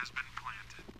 has been planted.